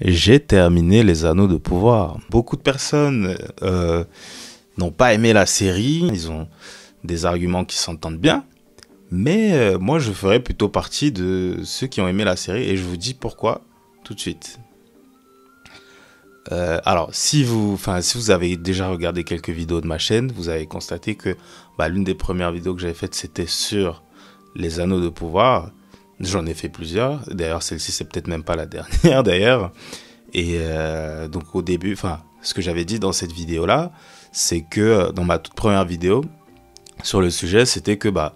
j'ai terminé Les Anneaux de Pouvoir. Beaucoup de personnes euh, n'ont pas aimé la série, ils ont des arguments qui s'entendent bien, mais euh, moi je ferai plutôt partie de ceux qui ont aimé la série et je vous dis pourquoi tout de suite. Euh, alors, si vous, si vous avez déjà regardé quelques vidéos de ma chaîne, vous avez constaté que bah, l'une des premières vidéos que j'avais faites, c'était sur les anneaux de pouvoir. J'en ai fait plusieurs. D'ailleurs, celle-ci, c'est peut-être même pas la dernière, d'ailleurs. Et euh, donc, au début, enfin, ce que j'avais dit dans cette vidéo-là, c'est que euh, dans ma toute première vidéo sur le sujet, c'était que bah,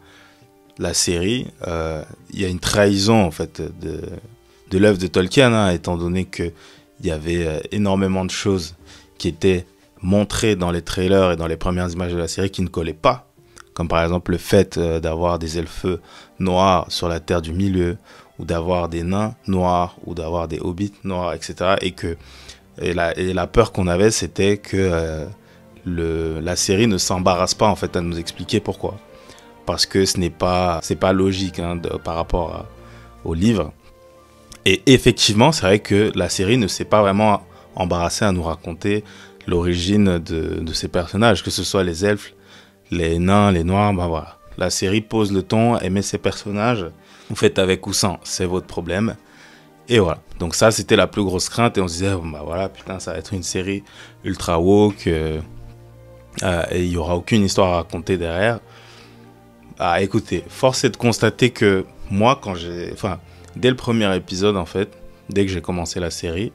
la série, euh, il y a une trahison, en fait, de, l'œuvre de Tolkien, hein, étant donné qu'il y avait énormément de choses qui étaient montrées dans les trailers et dans les premières images de la série qui ne collaient pas comme par exemple le fait euh, d'avoir des elfes noirs sur la terre du milieu, ou d'avoir des nains noirs, ou d'avoir des hobbits noirs, etc. Et que et la, et la peur qu'on avait, c'était que euh, le, la série ne s'embarrasse pas en fait à nous expliquer pourquoi, parce que ce n'est pas pas logique hein, par rapport au livre. Et effectivement, c'est vrai que la série ne s'est pas vraiment embarrassée à nous raconter l'origine de, de, ces personnages, que ce soit les elfes, les nains, les noirs, ben voilà. La série pose le ton, met ses personnages. Vous faites avec ou sans, c'est votre problème. Et voilà. Donc ça, c'était la plus grosse crainte. Et on se disait, bah voilà, putain, ça va être une série ultra woke. Euh, euh, et il n'y aura aucune histoire à raconter derrière. Ah, écoutez, force est de constater que moi, quand j'ai... Enfin, dès le premier épisode, en fait, dès que j'ai commencé la série,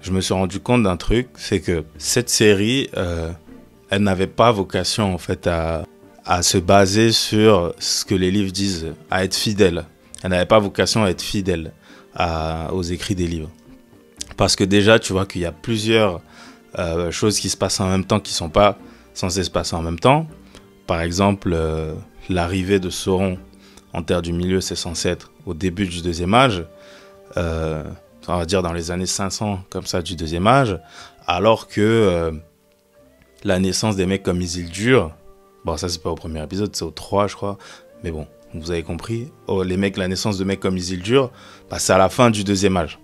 je me suis rendu compte d'un truc, c'est que cette série, euh, elle n'avait pas vocation en fait à, à se baser sur ce que les livres disent, à être fidèle. Elle n'avait pas vocation à être fidèle aux écrits des livres. Parce que déjà, tu vois qu'il y a plusieurs euh, choses qui se passent en même temps qui ne sont pas censées se passer en même temps. Par exemple, euh, l'arrivée de Sauron en Terre du Milieu, c'est censé être au début du deuxième âge. Euh, on va dire dans les années 500, comme ça, du deuxième âge. Alors que la naissance des mecs comme Isildur. Bon, ça, c'est pas au premier épisode, c'est au 3, je crois. Mais bon, vous avez compris. Oh, les mecs, la naissance de mecs comme Isildur, bah, c'est à la fin du deuxième âge.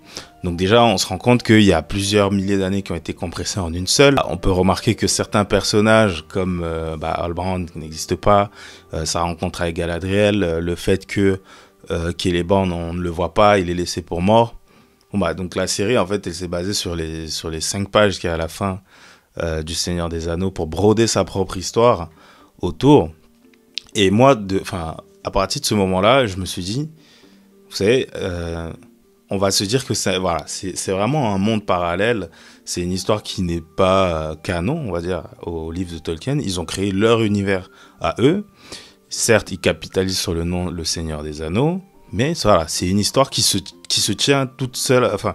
Donc déjà, on se rend compte qu'il y a plusieurs milliers d'années qui ont été compressées en une seule. On peut remarquer que certains personnages, comme euh, bah, Albrand, n'existent pas. Euh, sa rencontre avec Galadriel, euh, le fait que euh, Celeborn, on ne le voit pas, il est laissé pour mort. Bon, bah, donc la série, en fait, elle s'est basée sur les, sur les cinq pages qu'il y a à la fin euh, du Seigneur des Anneaux pour broder sa propre histoire autour. Et moi, de, à partir de ce moment-là, je me suis dit, vous savez, euh, on va se dire que c'est voilà, vraiment un monde parallèle. C'est une histoire qui n'est pas euh, canon, on va dire, au livre de Tolkien. Ils ont créé leur univers à eux. Certes, ils capitalisent sur le nom Le Seigneur des Anneaux, mais voilà, c'est une histoire qui se, qui se tient toute seule. Enfin,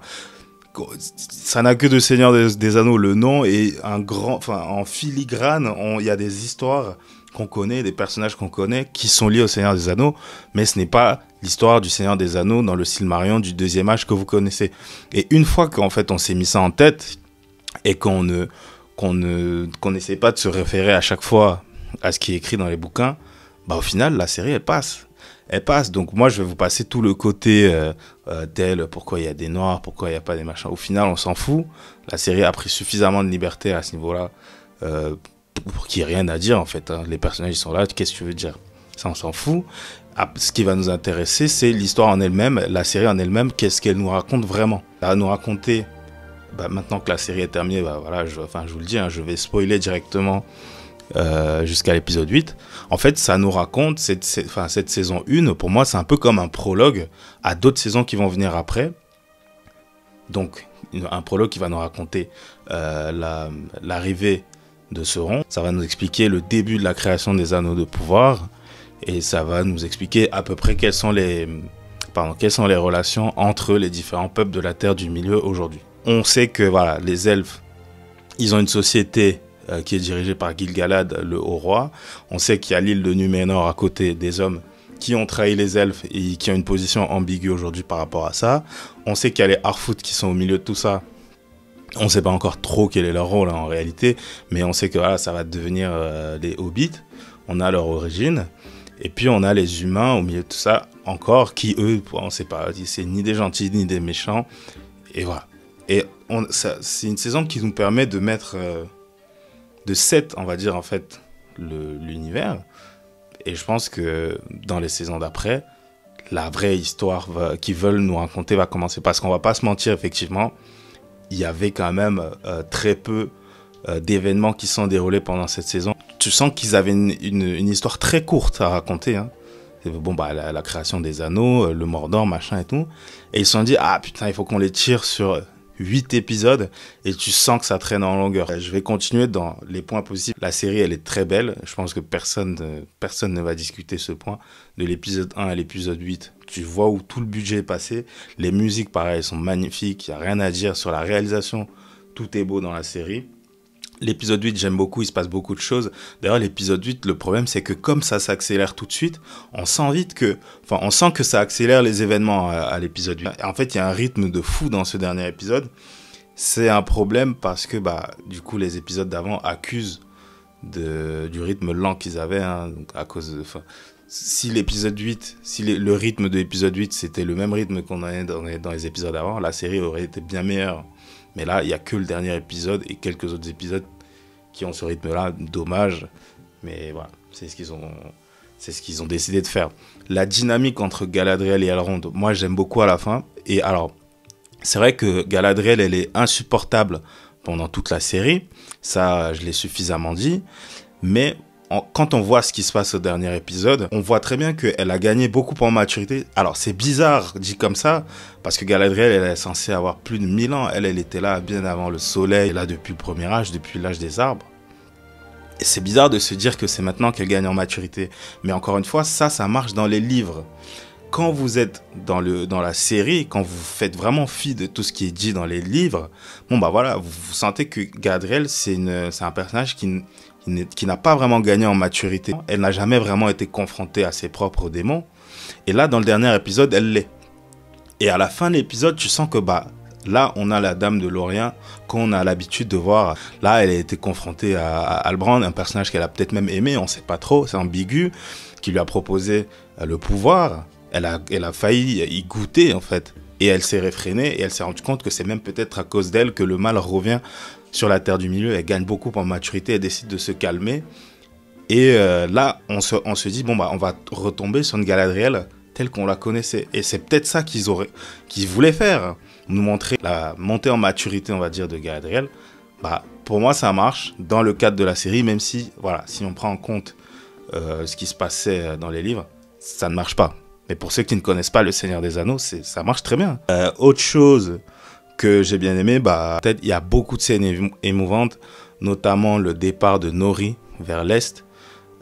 ça n'a que de Seigneur des, Anneaux le nom et un grand, enfin en filigrane, il y a des histoires qu'on connaît, des personnages qu'on connaît qui sont liés au Seigneur des Anneaux, mais ce n'est pas l'histoire du Seigneur des Anneaux dans le Silmarillion du deuxième âge que vous connaissez. Et une fois qu'en fait on s'est mis ça en tête et qu'on ne qu'on ne qu'on n'essaie pas de se référer à chaque fois à ce qui est écrit dans les bouquins, bah au final la série elle passe elle passe. Donc moi, je vais vous passer tout le côté euh, euh, tel, pourquoi il y a des noirs, pourquoi il n'y a pas des machins. Au final, on s'en fout. La série a pris suffisamment de liberté à ce niveau-là euh, pour qu'il n'y ait rien à dire en fait. Hein. Les personnages ils sont là, qu'est-ce que tu veux dire? Ça, on s'en fout. Ah, ce qui va nous intéresser, c'est l'histoire en elle-même, la série en elle-même, qu'est-ce qu'elle nous raconte vraiment? Elle va nous raconter, bah, maintenant que la série est terminée, bah, voilà, je, enfin, je vous le dis, hein, je vais spoiler directement euh, jusqu'à l'épisode 8. En fait, ça nous raconte cette, cette, cette saison 1, pour moi, c'est un peu comme un prologue à d'autres saisons qui vont venir après. Donc, un prologue qui va nous raconter euh, l'arrivée la, de Sauron. Ça va nous expliquer le début de la création des anneaux de pouvoir. Et ça va nous expliquer à peu près quelles sont les, pardon, quelles sont les relations entre les différents peuples de la Terre du Milieu aujourd'hui. On sait que voilà, les elfes, ils ont une société euh, qui est dirigé par Gilgalad, le haut roi. On sait qu'il y a l'île de Numénor à côté des hommes qui ont trahi les elfes et qui ont une position ambiguë aujourd'hui par rapport à ça. On sait qu'il y a les Harfoot qui sont au milieu de tout ça. On ne sait pas encore trop quel est leur rôle hein, en réalité, mais on sait que ça va devenir euh, les hobbits. On a leur origine. Et puis on a les humains au milieu de tout ça encore, qui eux, on ne sait pas, c'est ni des gentils ni des méchants. Et voilà. Et c'est une saison qui nous permet de mettre, euh, de set, on va dire, en fait, l'univers. Et je pense que dans les saisons d'après, la vraie histoire qu'ils veulent nous raconter va commencer. Parce qu'on va pas se mentir, effectivement, il y avait quand même euh, très peu euh, d'événements qui sont déroulés pendant cette saison. Tu sens qu'ils avaient une, une, histoire très courte à raconter. Hein. Bon, bah, la, la, création des anneaux, le Mordor, machin et tout. Et ils se sont dit, ah putain, il faut qu'on les tire sur 8 épisodes et tu sens que ça traîne en longueur. Je vais continuer dans les points possibles. La série, elle est très belle. Je pense que personne, personne ne va discuter ce point. De l'épisode 1 à l'épisode 8, tu vois où tout le budget est passé. Les musiques, pareil, sont magnifiques. Il n'y a rien à dire sur la réalisation. Tout est beau dans la série. L'épisode 8, j'aime beaucoup, il se passe beaucoup de choses. D'ailleurs, l'épisode 8, le problème, c'est que comme ça s'accélère tout de suite, on sent vite que, enfin, on sent que ça accélère les événements à, l'épisode 8. En fait, il y a un rythme de fou dans ce dernier épisode. C'est un problème parce que, bah, du coup, les épisodes d'avant accusent de, du rythme lent qu'ils avaient, hein, à cause de, si l'épisode 8, si le rythme de l'épisode 8, c'était le même rythme qu'on avait dans dans les épisodes avant, la série aurait été bien meilleure. Mais là, il n'y a que le dernier épisode et quelques autres épisodes qui ont ce rythme-là. Dommage. Mais voilà, c'est ce qu'ils ont, c'est ce qu'ils ont décidé de faire. La dynamique entre Galadriel et Elrond, moi j'aime beaucoup à la fin. Et alors, c'est vrai que Galadriel, elle est insupportable pendant toute la série. Ça, je l'ai suffisamment dit. Mais quand on voit ce qui se passe au dernier épisode, on voit très bien qu'elle a gagné beaucoup en maturité. Alors c'est bizarre dit comme ça, parce que Galadriel, elle est censée avoir plus de 1000 ans. Elle, elle était là bien avant le soleil, là depuis le premier âge, depuis l'âge des arbres. Et c'est bizarre de se dire que c'est maintenant qu'elle gagne en maturité. Mais encore une fois, ça, ça marche dans les livres. Quand vous êtes dans, le, dans la série, quand vous faites vraiment fi de tout ce qui est dit dans les livres, bon bah voilà, vous, vous sentez que Galadriel, c'est un personnage qui, qui n'a pas vraiment gagné en maturité. Elle n'a jamais vraiment été confrontée à ses propres démons. Et là, dans le dernier épisode, elle l'est. Et à la fin de l'épisode, tu sens que bah là, on a la Dame de Lorient qu'on a l'habitude de voir. Là, elle a été confrontée à, Albrand, un personnage qu'elle a peut-être même aimé, on ne sait pas trop, c'est ambigu, qui lui a proposé euh, le pouvoir. Elle a, elle a failli y goûter en fait. Et elle s'est réfrénée et elle s'est rendue compte que c'est même peut-être à cause d'elle que le mal revient sur la Terre du Milieu. Elle gagne beaucoup en maturité, elle décide de se calmer. Et euh, là, on se, dit, bon, bah, on va retomber sur une Galadriel telle qu'on la connaissait. Et c'est peut-être ça qu'ils auraient, voulaient faire. Nous montrer la montée en maturité, on va dire, de Galadriel. Bah, pour moi, ça marche dans le cadre de la série, même si, voilà, si on prend en compte euh, ce qui se passait dans les livres, ça ne marche pas. Mais pour ceux qui ne connaissent pas Le Seigneur des Anneaux, ça marche très bien. Euh, autre chose que j'ai bien aimé, bah, peut-être il y a beaucoup de scènes émouvantes, notamment le départ de Nori vers l'est.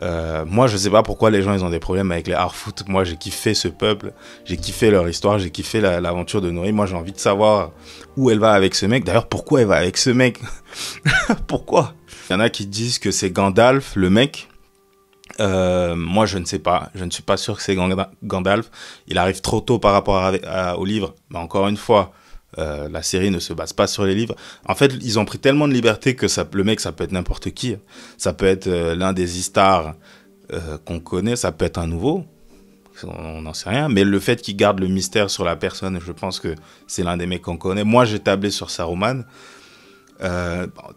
Euh, moi, je sais pas pourquoi les gens ils ont des problèmes avec les Harfoot. Moi, j'ai kiffé ce peuple, j'ai kiffé leur histoire, j'ai kiffé l'aventure de Nori. Moi, j'ai envie de savoir où elle va avec ce mec. D'ailleurs, pourquoi elle va avec ce mec? Pourquoi? Il y en a qui disent que c'est Gandalf, le mec. Euh, moi, je ne sais pas. Je ne suis pas sûr que c'est Gandalf. Il arrive trop tôt par rapport au livre. Mais encore une fois, euh, la série ne se base pas sur les livres. En fait, ils ont pris tellement de liberté que ça, le mec, ça peut être n'importe qui. Ça peut être euh, l'un des e-stars euh, qu'on connaît, ça peut être un nouveau. On n'en sait rien. Mais le fait qu'il garde le mystère sur la personne, je pense que c'est l'un des mecs qu'on connaît. Moi, j'ai tablé sur Saruman.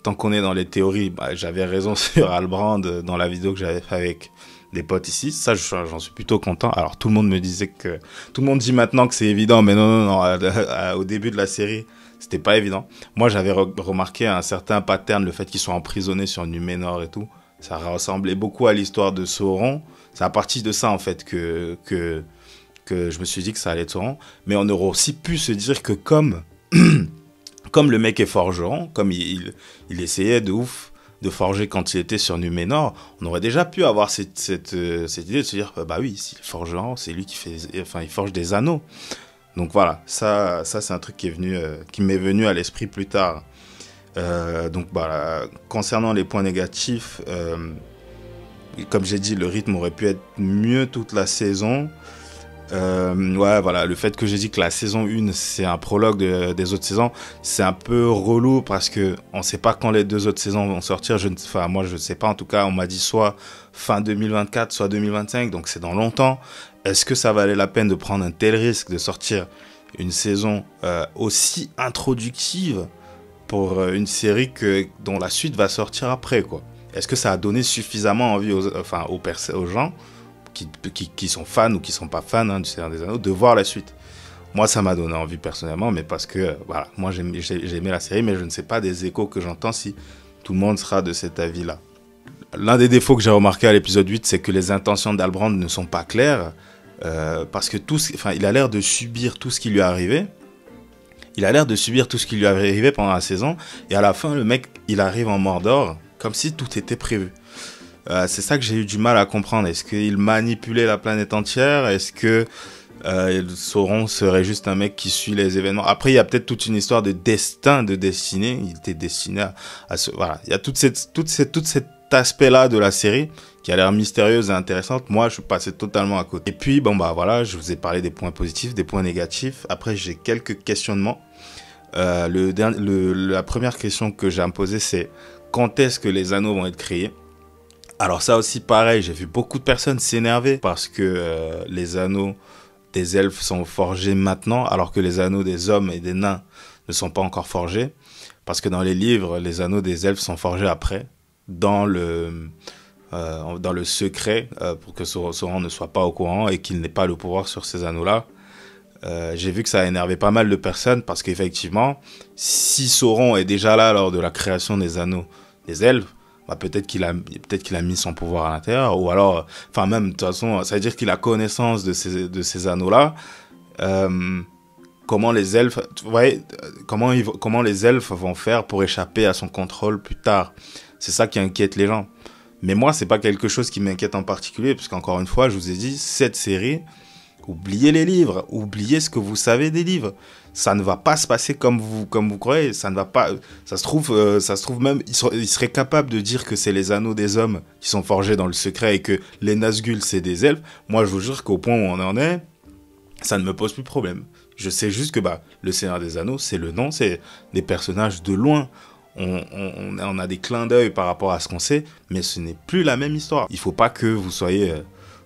tant qu'on est dans les théories, bah, j'avais raison sur Albrand dans la vidéo que j'avais fait avec des potes ici. Ça, j'en suis plutôt content. Alors, tout le monde me disait que. Tout le monde dit maintenant que c'est évident, mais non, non, non. au début de la série, c'était pas évident. Moi, j'avais remarqué un certain pattern, le fait qu'ils soient emprisonnés sur Numénor et tout. Ça ressemblait beaucoup à l'histoire de Sauron. C'est à partir de ça, en fait, que, que, que je me suis dit que ça allait être Sauron. Mais on aurait aussi pu se dire que comme. comme le mec est forgeron, comme il, il essayait de ouf de forger quand il était sur Numénor, on aurait déjà pu avoir cette, cette, euh, cette idée de se dire bah oui, si forgeron, c'est lui qui fait, enfin, il forge des anneaux. Donc voilà, ça, ça c'est un truc qui est venu, euh, qui m'est venu à l'esprit plus tard. Euh, donc voilà, concernant les points négatifs, comme j'ai dit, le rythme aurait pu être mieux toute la saison. Euh, ouais, voilà, le fait que j'ai dit que la saison 1 c'est un prologue des autres saisons, c'est un peu relou parce que on sait pas quand les deux autres saisons vont sortir. Je enfin, moi je sais pas. En tout cas, on m'a dit soit fin 2024, soit 2025, donc c'est dans longtemps. Est-ce que ça valait la peine de prendre un tel risque de sortir une saison aussi introductive pour une série que, dont la suite va sortir après, quoi? Est-ce que ça a donné suffisamment envie aux, enfin, aux, aux gens qui, sont fans ou qui sont pas fans hein, du Seigneur des Anneaux de voir la suite moi, ça m'a donné envie personnellement, mais parce que, voilà, moi j'ai aimé la série, mais je ne sais pas des échos que j'entends si tout le monde sera de cet avis-là. L'un des défauts que j'ai remarqué à l'épisode 8, c'est que les intentions d'Albrand ne sont pas claires, euh, parce que tout, enfin, il a l'air de subir tout ce qui lui est arrivé. Il a l'air de subir tout ce qui lui est arrivé pendant la saison, et à la fin, le mec, il arrive en Mordor, comme si tout était prévu. Euh, c'est ça que j'ai eu du mal à comprendre. Est-ce qu'il manipulait la planète entière? Est-ce que euh, Sauron serait juste un mec qui suit les événements? Après, il y a peut-être toute une histoire de destin, de destinée. Il était destiné à, ce... Voilà, il y a toute cette, toute cette, tout cet aspect-là de la série qui a l'air mystérieuse et intéressante. Moi, je suis passé totalement à côté. Et puis, bon, bah voilà, je vous ai parlé des points positifs, des points négatifs. Après, j'ai quelques questionnements. Euh, le, la première question que j'ai à me poser, c'est quand est-ce que les anneaux vont être créés? Alors ça aussi pareil, j'ai vu beaucoup de personnes s'énerver parce que euh, les anneaux des elfes sont forgés maintenant, alors que les anneaux des hommes et des nains ne sont pas encore forgés. Parce que dans les livres, les anneaux des elfes sont forgés après, dans le, euh, dans le secret, euh, pour que Sauron ne soit pas au courant et qu'il n'ait pas le pouvoir sur ces anneaux-là. J'ai vu que ça a énervé pas mal de personnes parce qu'effectivement, si Sauron est déjà là lors de la création des anneaux des elfes, bah, peut-être qu'il a peut-être qu'il a mis son pouvoir à l'intérieur ou alors enfin même de toute façon ça veut dire qu'il a connaissance de ces de ces anneaux là euh, comment les elfes tu vois, comment comment les elfes vont faire pour échapper à son contrôle plus tard? C'est ça qui inquiète les gens. Mais moi c'est pas quelque chose qui m'inquiète en particulier parce qu'encore une fois je vous ai dit cette série oubliez les livres oubliez ce que vous savez des livres ça ne va pas se passer comme vous, comme vous croyez. Ça ne va pas. Ça se trouve, euh, ça se trouve même, il, serait capable de dire que c'est les anneaux des hommes qui sont forgés dans le secret et que les Nazgûl c'est des elfes. Moi, je vous jure qu'au point où on en est, ça ne me pose plus problème. Je sais juste que bah, le Seigneur des Anneaux, c'est le nom, c'est des personnages de loin. On, a des clins d'œil par rapport à ce qu'on sait, mais ce n'est plus la même histoire. Il faut pas que vous soyez euh,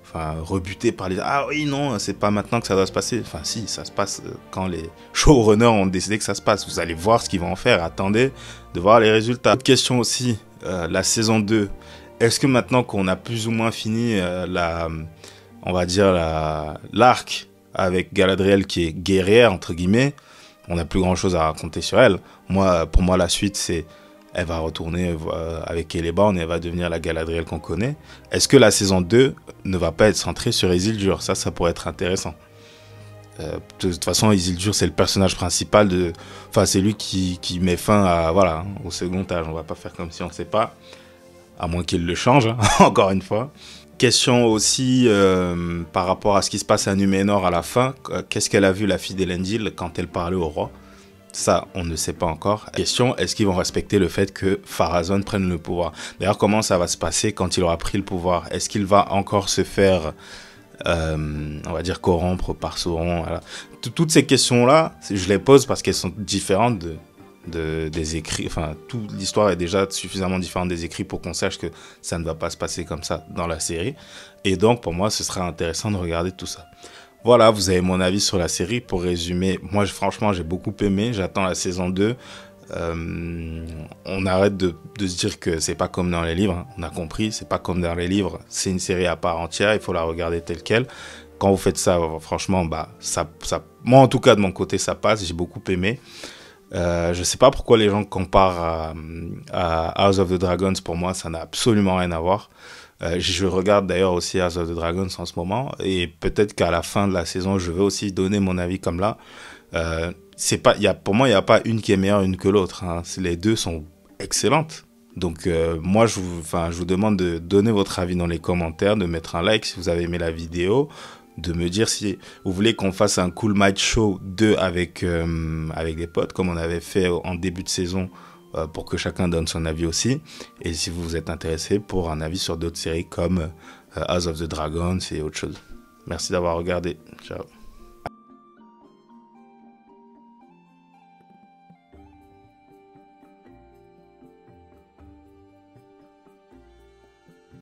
enfin rebuté par les ah oui non c'est pas maintenant que ça doit se passer. Enfin si ça se passe euh, quand les showrunners ont décidé que ça se passe. Vous allez voir ce qu'ils vont en faire. Attendez de voir les résultats. Autre question aussi euh, la saison 2 est-ce que maintenant qu'on a plus ou moins fini euh, la on va dire la l'arc avec Galadriel qui est guerrière entre guillemets on n'a plus grand chose à raconter sur elle. Moi pour moi la suite c'est elle va retourner euh, avec Celeborn et elle va devenir la Galadriel qu'on connaît. Est-ce que la saison 2 ne va pas être centrée sur Isildur? Ça, ça pourrait être intéressant. Euh, de toute façon, Isildur, c'est le personnage principal de. Enfin, c'est lui qui, met fin à, voilà, au second âge. On va pas faire comme si on ne sait pas. À moins qu'il le change, hein, encore une fois. Question aussi euh, par rapport à ce qui se passe à Numénor à la fin. Qu'est-ce qu'elle a vu, la fille d'Elendil, quand elle parlait au roi? Ça, on ne sait pas encore. Question, est-ce qu'ils vont respecter le fait que Farazon prenne le pouvoir? D'ailleurs, comment ça va se passer quand il aura pris le pouvoir? Est-ce qu'il va encore se faire, euh, on va dire, corrompre par Sauron Toutes ces questions-là, je les pose parce qu'elles sont différentes de, des écrits. Enfin, toute l'histoire est déjà suffisamment différente des écrits pour qu'on sache que ça ne va pas se passer comme ça dans la série. Et donc, pour moi, ce sera intéressant de regarder tout ça. Voilà, vous avez mon avis sur la série. Pour résumer, moi franchement j'ai beaucoup aimé, j'attends la saison 2. Euh, on arrête de, se dire que c'est pas comme dans les livres, hein. on a compris, c'est pas comme dans les livres, c'est une série à part entière, il faut la regarder telle quelle. Quand vous faites ça, franchement, bah, ça, ça, moi en tout cas de mon côté ça passe, j'ai beaucoup aimé. Euh, je sais pas pourquoi les gens comparent à, à House of the Dragons, pour moi ça n'a absolument rien à voir. Euh, je regarde d'ailleurs aussi House of the Dragons en ce moment et peut-être qu'à la fin de la saison, je vais aussi donner mon avis comme là. Euh, c'est pas, pour moi, il n'y a pas une qui est meilleure une que l'autre. Hein. Les deux sont excellentes. Donc euh, moi, je vous, je vous demande de donner votre avis dans les commentaires, de mettre un like si vous avez aimé la vidéo, de me dire si vous voulez qu'on fasse un Cool Match Show 2 avec, avec des potes, comme on avait fait en début de saison pour que chacun donne son avis aussi. Et si vous êtes intéressé pour un avis sur d'autres séries comme euh, House of the Dragons et autre chose. Merci d'avoir regardé. Ciao.